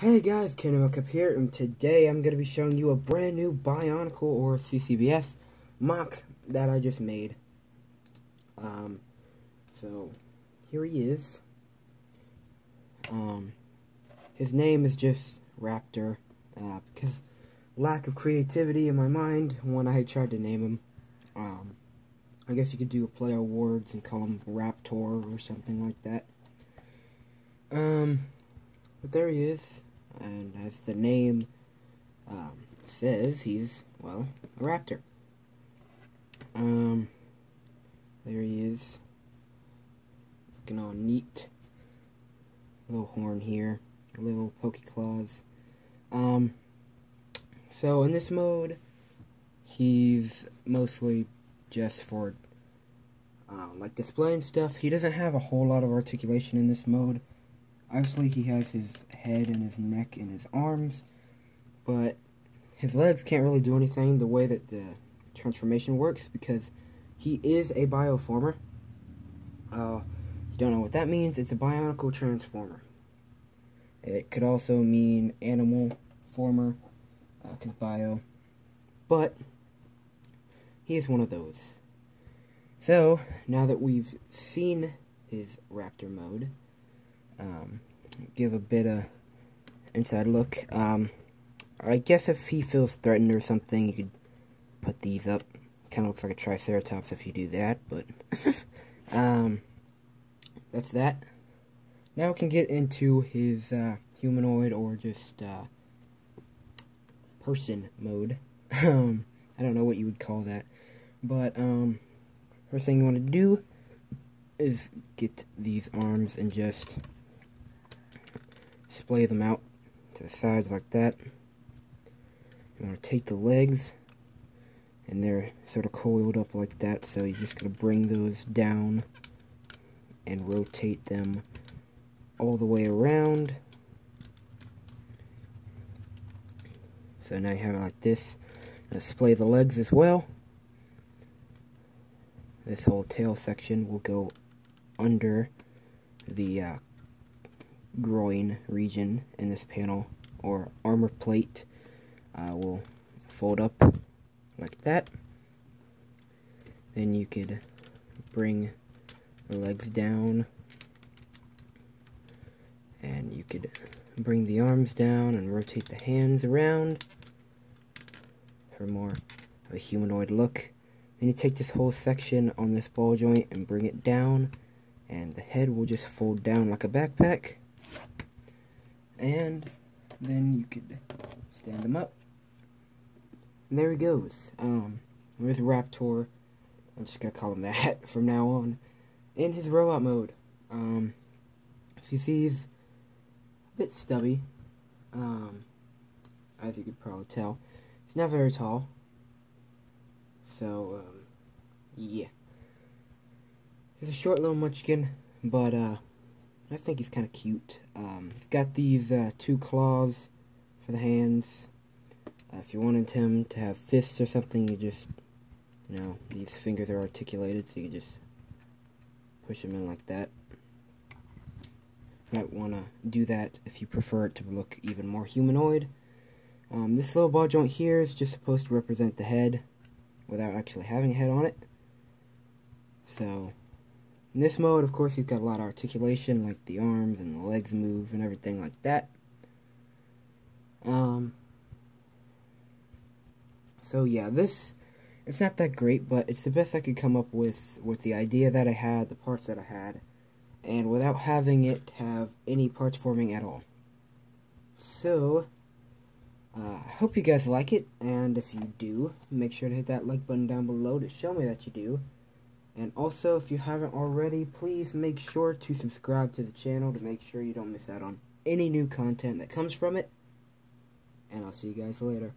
Hey guys, Cup here, and today I'm going to be showing you a brand new Bionicle or CCBS MOC that I just made. Um, so, here he is. Um, his name is just Raptor, uh, because lack of creativity in my mind when I tried to name him. Um, I guess you could do a play awards and call him Raptor or something like that. Um, but there he is and as the name um, says, he's, well, a raptor. Um, there he is. Looking all neat. Little horn here. Little pokey claws. Um, so in this mode, he's mostly just for, uh, like, displaying stuff. He doesn't have a whole lot of articulation in this mode. Obviously, he has his head and his neck and his arms, but his legs can't really do anything the way that the transformation works because he is a bioformer. Uh, you don't know what that means? It's a bionicle transformer. It could also mean animal former, because uh, bio, but he is one of those. So, now that we've seen his raptor mode, um, give a bit of inside look. Um, I guess if he feels threatened or something, you could put these up. Kind of looks like a Triceratops if you do that, but um, that's that. Now we can get into his uh, humanoid or just uh, person mode. um, I don't know what you would call that, but um, first thing you want to do is get these arms and just splay them out to the sides like that. You want to take the legs, and they're sort of coiled up like that, so you're just going to bring those down and rotate them all the way around. So now you have it like this. Now splay the legs as well. This whole tail section will go under the uh, groin region in this panel or armor plate uh, will fold up like that. Then you could bring the legs down and you could bring the arms down and rotate the hands around for more of a humanoid look. Then you take this whole section on this ball joint and bring it down and the head will just fold down like a backpack and then you could stand him up. And there he goes. Um, with Raptor, I'm just gonna call him that from now on, in his robot mode. Um, so you see he's a bit stubby, um, as you could probably tell. He's not very tall, so, um, yeah. He's a short little munchkin, but, uh, I think he's kind of cute. Um, he's got these uh, two claws for the hands. Uh, if you wanted him to have fists or something, you just, you know, these fingers are articulated, so you just push them in like that. You might want to do that if you prefer it to look even more humanoid. Um, this little ball joint here is just supposed to represent the head without actually having a head on it. So, in this mode, of course, he's got a lot of articulation, like the arms and the legs move and everything like that. Um, so yeah, this, it's not that great, but it's the best I could come up with, with the idea that I had, the parts that I had, and without having it have any parts forming at all. So, uh, I hope you guys like it, and if you do, make sure to hit that like button down below to show me that you do. And also, if you haven't already, please make sure to subscribe to the channel to make sure you don't miss out on any new content that comes from it. And I'll see you guys later.